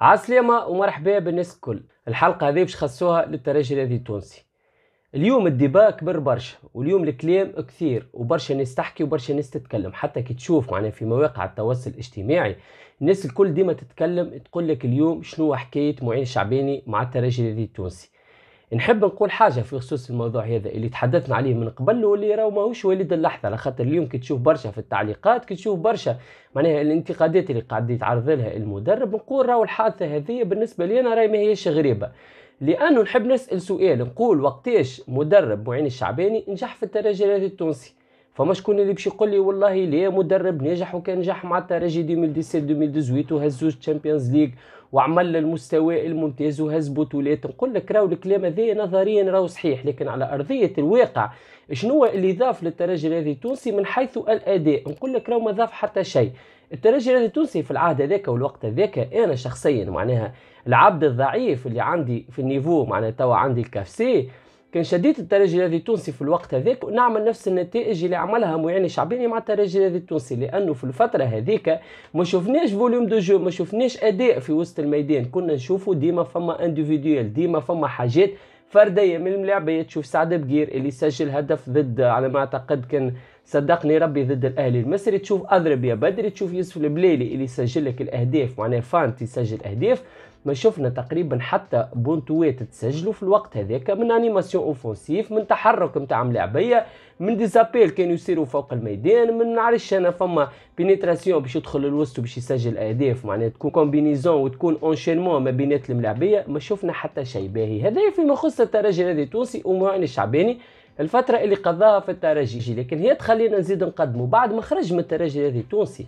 عسلامة ومرحبا بالناس الكل. الحلقة هذه باش نخصوها للترجي الرياضي التونسي. اليوم ال débat كبر برشا واليوم الكلام كثير وبرشا ناس تحكي وبرشا ناس تتكلم. حتى كي تشوف معناها في مواقع التواصل الاجتماعي الناس الكل ديما تتكلم تقول لك اليوم شنو حكاية معين شعباني مع الترجي الرياضي التونسي. نحب نقول حاجة في خصوص الموضوع هذا اللي تحدثنا عليه من قبل واللي راهو ماهوش وليد اللحظة على خاطر اليوم كي تشوف برشا في التعليقات كي تشوف برشا معناها الانتقادات اللي قاعد يتعرض لها المدرب نقول راهو الحادثة هذه بالنسبة لي أنا راهي ما هيش غريبة. لأنه نحب نسأل سؤال نقول وقتاش مدرب معين الشعباني نجح في الترجي التونسي فما شكون اللي باش يقول لي والله ليه مدرب ناجح وكان نجح مع الترجي 2017 2018 وهز زوج Champions League وعمل المستوى الممتاز وهز بطولات. نقول لك راهو الكلام هذا نظريا راهو صحيح لكن على أرضية الواقع شنو اللي ضاف للترجي الرياضي التونسي من حيث الأداء؟ نقول لك راهو ما ضاف حتى شيء. الترجي الرياضي التونسي في العهد هذاك والوقت هذاك أنا شخصيا معناها العبد الضعيف اللي عندي في ال niveau معناها توا عندي ال CAF C كان شديد الترجي الرياضي التونسي في الوقت هذاك ونعمل نفس النتائج اللي عملها معين شعباني مع الترجي الرياضي التونسي لأنه في الفترة هذيك ما شفناش volume de jeu ما شفناش أداء في وسط الميدان. كنا نشوفوا ديما فما individuel ديما فما حاجات فردية من الملاعبيه تشوف سعد بقير اللي سجل هدف ضد على ما أعتقد كان صدقني ربي ضد الأهلي المصري. تشوف أضرب يا بدري تشوف يوسف البليلي اللي سجل لك الأهداف معناها فانتي سجل أهداف. ما شفنا تقريبا حتى بونتوات تسجلوا في الوقت هذاك من animation offensive من تحرك نتاع ملاعبيه من des appels كانوا يصيروا فوق الميدان من نعرفش أنا فما pénétration باش يدخل الوسط وباش يسجل أهداف معناها تكون combinaison وتكون enchaînement ما بينات الملاعبيه ما شفنا حتى شيء باهي. هذا فيما يخص الترجي الرياضي التونسي ومعين الشعباني الفترة اللي قضاها في الترجي لكن هي تخلينا نزيد نقدمه بعد ما خرج من الترجي الرياضي التونسي.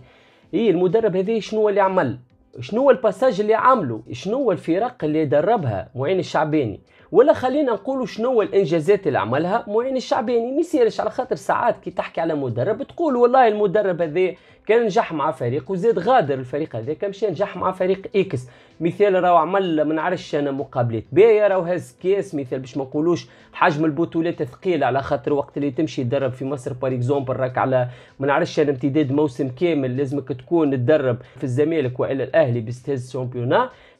إيه المدرب هذا شنو اللي عمل؟ شنو هو الباساج اللي عمله شنو هو الفرق اللي دربها معين الشعباني ولا خلينا نقولوا شنو هو الإنجازات اللي عملها؟ معين الشعباني ما يصيرش على خاطر ساعات كي تحكي على مدرب تقول والله المدرب هذا كان نجح مع فريق وزاد غادر الفريق هذا كان مشى نجح مع فريق X. مثال راهو عمل ما نعرفش أنا مقابلات باهية راهو هز كاس مثال باش ما نقولوش حجم البطولات ثقيل على خاطر وقت اللي تمشي تدرب في مصر par exemple راك على ما نعرفش أنا امتداد موسم كامل لازمك تكون تدرب في الزمالك والا الأهلي باش تهز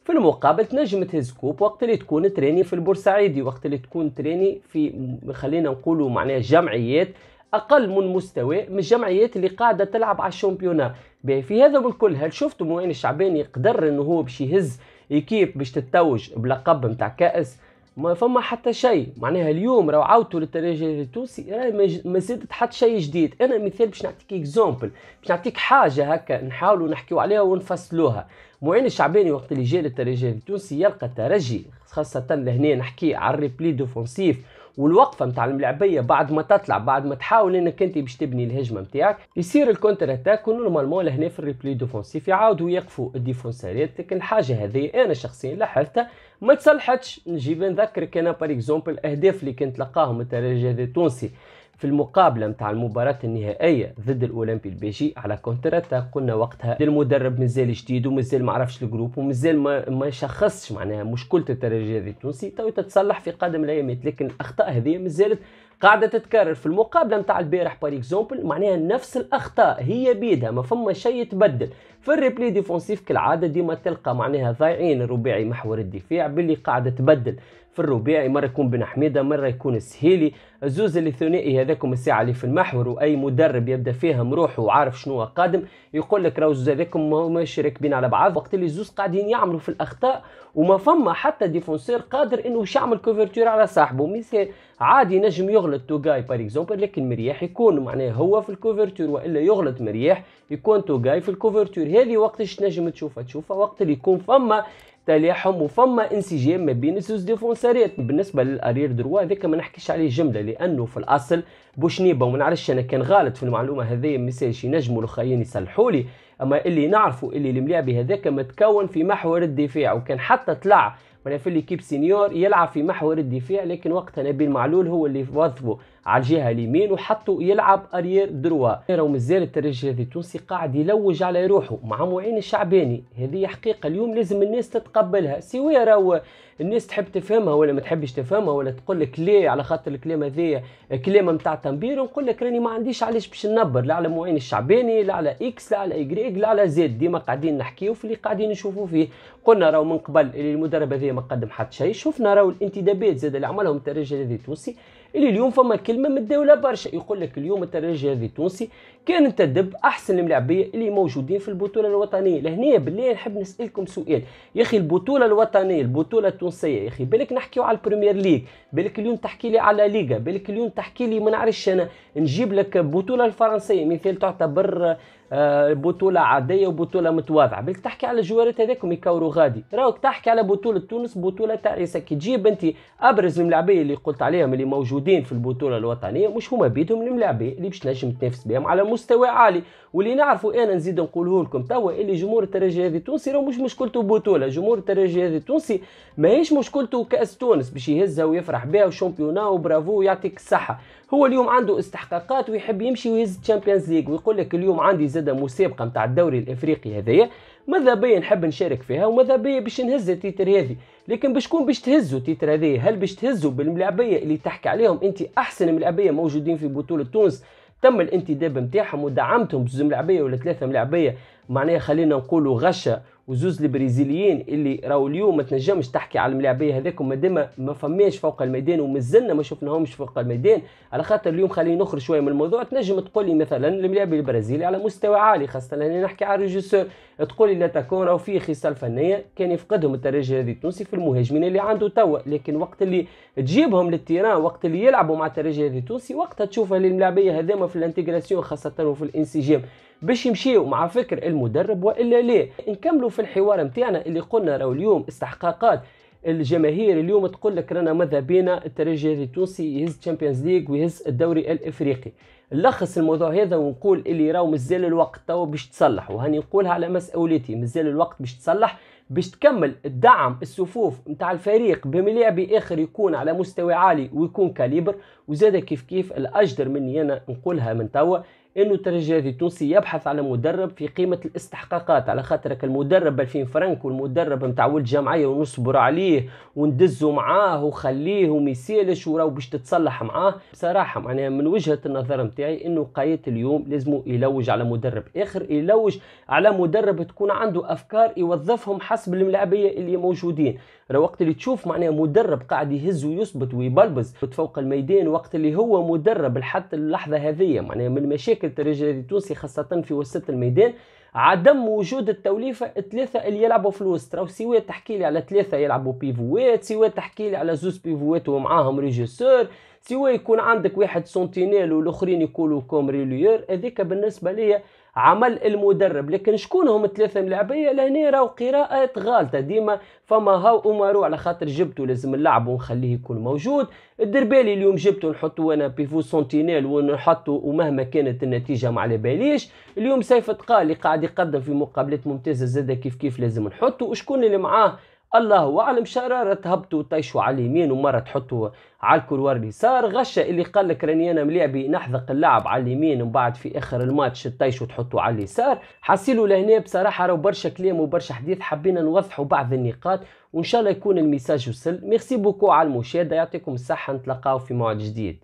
في المقابل تنجم تهز coupe وقت اللي تكون entraîner في البورسعيدي وقت اللي تكون entraîner في خلينا نقولوا معناها جمعيات أقل من مستوى من الجمعيات اللي قاعدة تلعب على ال championnat في هذا الكل هل شفتوا معين الشعباني يقدر إنه هو باش يهز équipe باش تتوج بلقب نتاع كأس؟ ما فما حتى شيء. معناها اليوم راهو عاودتوا للترجي التونسي راهي ما زادت حتى شيء جديد. أنا مثال باش نعطيك exemple باش نعطيك حاجة هكا نحاولوا نحكيو عليها ونفصلوها. معين الشعباني وقت اللي جا للترجي التونسي يلقى الترجي خاصة لهنا نحكي على ال repli défensif. والوقفة نتاع الملاعبيه بعد ما تطلع بعد ما تحاول إنك أنت باش تبني الهجمة نتاعك يصير ال contre-attaque و normalement لهنا في ال repli défensif يعاودوا يقفوا ال défenseur يات لكن الحاجة هذه أنا شخصيا لاحظتها ما تصلحتش نجيب نذكرك أنا par exemple الأهداف اللي كان تلقاهم الترجي التونسي. في المقابلة نتاع المباراة النهائية ضد الأولمبي الباجي على contre-attaque قلنا وقتها المدرب مازال جديد ومازال ما عرفش ال groupe ومازال ما, ما شخصش معناها مشكلة الترجي التونسي تو تتصلح في قادم الايامات لكن الأخطاء هذه مازالت قاعدة تتكرر في المقابلة نتاع البارح par exemple معناها نفس الأخطاء هي بيدها ما فما شيء يتبدل. في ال repli défensif كالعادة ديما تلقى معناها ضايعين الرباعي محور الدفاع باللي قاعدة تبدل. في الرباعي مرة يكون بن حميدة مرة يكون السهيلي الزوز اللي الثنائي هذاكم الساعة اللي في المحور وأي مدرب يبدأ فيهم روحه وعارف شنو قادم يقول لك راهو الزوز هذاكم ماهمش راكبين على بعض. وقت اللي الزوز قاعدين يعملوا في الأخطاء وما فما حتى défenseur قادر إنه يعمل couverture على صاحبه. مثال عادي نجم يغلط توغاي par exemple لكن مرياح يكون. معناه هو في ال couverture وإلا يغلط مرياح يكون توغاي في ال couverture. هذه وقتاش نجم تشوفها؟ تشوفها وقت اللي يكون فما تلاحم وفما انسجام ما بين الزوز défenseur يات. بالنسبة لل arrière droit هذاك ما نحكيش عليه جملة لأنه في الأصل بوشنيبة وما نعرفش أنا كان غلط في المعلومة هذه message ينجموا الأخرين يصلحوا لي. أما اللي نعرفوا اللي الملاعبي هذاك متكون في محور الدفاع وكان حتى طلع ولا في l'équipe senior يلعب في محور الدفاع لكن وقتها نبيل معلول هو اللي وظفه على الجهة اليمين وحطوا يلعب arrière droit. راهو مازال الترجي التونسي قاعد يلوج على روحه مع معين الشعباني. هذه حقيقة اليوم لازم الناس تتقبلها. سواء راهو الناس تحب تفهمها ولا ما تحبش تفهمها ولا تقول لك ليه؟ على خاطر الكلام هذايا كلام نتاع تنبير نقول لك راني ما عنديش علاش باش ننبر لا على معين الشعباني لا على X لا على Y لا على Z. ديما قاعدين نحكيو في اللي قاعدين نشوفوا فيه. قلنا راهو من قبل المدرب هذايا ما قدم حتى شيء. شفنا راهو الانتدابات زاد اللي عملهم الترجي الرياضي التونسي. اللي اليوم فما كلمة متداولة برشا. يقول لك اليوم الترجي الرياضي التونسي انتدب أحسن الملاعبية اللي موجودين في البطولة الوطنية. لهنا بالله نحب نسألكم سؤال. يا أخي البطولة الوطنية البطولة التونسية يا أخي بالك نحكيو على البريمير ليغ بالك اليوم تحكي لي على ليغا بالك اليوم تحكي لي ما نعرفش أنا. نجيب لك البطوله الفرنسية. مثال تعتبر آه، بطولة عادية وبطولة متواضعة. بالك تحكي على ال joueur ات هذاكم يكوروا غادي. راك تحكي على بطولة تونس بطولة تعيسه كي تجيب أنت أبرز الملاعبيه اللي قلت عليهم اللي موجودين في البطولة الوطنية مش هما بيدهم الملاعبيه اللي باش تنجم تنافس بهم على مستوى عالي. واللي نعرفوا أنا نزيد نقوله لكم توا اللي جمهور الترجي الرياضي التونسي راه مش مشكلته بطولة. جمهور الترجي الرياضي التونسي ماهيش مشكلته كأس تونس باش يهزها ويفرح بها و championnat و bravo ويعطيك الصحة. هو اليوم عنده استحقاقات ويحب يمشي ويهز Champions League ويقول لك اليوم عندي زاد مسابقة نتاع الدوري الإفريقي هذايا. ماذا بيا نحب نشارك فيها وماذا بيا باش نهز ال titre هذه؟ لكن باش تكون باش تهزوا ال titre هذه هل باش تهزوا بالملاعبية اللي تحكي عليهم أنت أحسن ملاعبية موجودين في بطولة تونس؟ تم الانتداب نتاعهم ودعمتهم بزوج ملاعبية ولا ثلاثة ملاعبية. معناها خلينا نقولوا غشة وزوز البرازيليين اللي راهو اليوم ما تنجمش تحكي على الملاعبية هذاكم مادام ما فماش فوق الميدان ومازلنا ما شفناهمش فوق الميدان على خاطر اليوم خلينا نخرج شوية من الموضوع تنجم تقول لي مثلا الملاعبي البرازيلي على مستوى عالي خاصة لهنا نحكي على ال régisseur. تقول لي لا تكون راهو فيه خصال فنية كان يفقدهم الترجي الرياضي التونسي في المهاجمين اللي عنده توا. لكن وقت اللي تجيبهم لل terrain وقت اللي يلعبوا مع الترجي الرياضي التونسي وقتها تشوف الملاعبيه هذوما في ال intégration خاصة وفي الانسجام. باش يمشيو مع فكر المدرب وإلا لا. نكملوا في الحوار نتاعنا اللي قلنا راهو اليوم استحقاقات. الجماهير اليوم تقول لك رانا ماذا بينا؟ الترجي التونسي يهز Champions League ويهز الدوري الإفريقي. نلخص الموضوع هذا ونقول اللي راهو مازال الوقت توا باش تصلح. وهاني نقولها على مسؤوليتي مازال الوقت باش تصلح باش تكمل الدعم الصفوف نتاع الفريق بملاعبي آخر يكون على مستوى عالي ويكون calibre. وزاد كيف كيف الأجدر مني أنا نقولها من توا. إنه الترجي التونسي يبحث على مدرب في قيمة الاستحقاقات. على خاطرك المدرب 2000 فرنك والمدرب نتاع ولد جمعيه ونصبر عليه وندزوا معاه وخليه وما يسالش وراه باش تتصلح معاه. بصراحة معناها من وجهة النظر نتاعي إنه قايد اليوم لازم يلوج على مدرب آخر يلوج على مدرب تكون عنده أفكار يوظفهم حسب الملاعبيه اللي موجودين. راه وقت اللي تشوف معناها مدرب قاعد يهز ويثبت ويبلبز فوق الميدان وقت اللي هو مدرب لحد اللحظة هذه معناها من مشاكل الترجي التونسي خاصة في وسط الميدان. عدم وجود التوليفه الثلاثة اللي يلعبوا في الوسط. راهو سواء تحكي لي على ثلاثة يلعبوا pivots سواء تحكي لي على زوز pivots ومعاهم régisseur سواء يكون عندك واحد sentinelle والآخرين يقولوا comme relayeurs هذيك بالنسبة لي عمل المدرب. لكن شكون هم الثلاثة ملاعبية؟ لهنا راهو قراءات غالطة. ديما فما هاو أمارو على خاطر جبتو لازم نلعبو ونخليه يكون موجود. الدربالي اليوم جبتو نحطو أنا pivot sentinelle ونحطو ومهما كانت النتيجة ما على باليش. اليوم سيف تقالي قاعد يقدم في مقابلات ممتازة زاده كيف كيف لازم نحطو وشكون اللي معاه الله أعلم شرارة تهبطوا وطيشوا على اليمين ومرة تحطوا على ال couloir اليسار. غشة اللي قال لك راني أنا ملعبي نحذق اللعب على اليمين ومن بعد في آخر الماتش تطيشوا وتحطوا على اليسار. حسيلوا لهنا بصراحة راهو برشا كلام وبرشا حديث حبينا نوضحوا بعض النقاط وإن شاء الله يكون ال message وصل. merci beaucoup على المشاهدة يعطيكم الصحة نتلاقاو في موعد جديد.